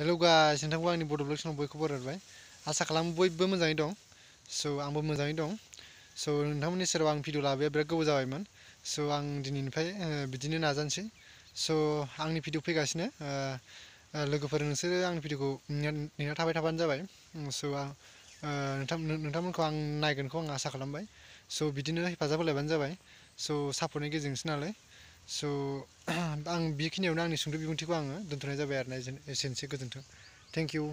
Hello guys, ini tanggung jawab blog channel boyku baru ya. Asal kalian boy boy menjadi dong, so ang boy menjadi dong, so namun ini serang video lah, biar kau bisa main. So ang dinin pay, begini nazar sih. So ang ini video pay kasih nih, logo perenung sih, ang ini video ku ni nanti apa apa aja So nanti nanti mungkin kau ang naikin kau ang asal kalian boy. So begini lah, pasal boleh aja boy. So sabun ini jenis nalar. स' आं ब े ख ि न ि n ा व न ो आंनि सुंद' बिबुंथिखौ आङो द ो न n थ न ा य जाबाय आ र ो s ा n स े न ो स ै ग ो ज ो n ् थ ों थेंक इउ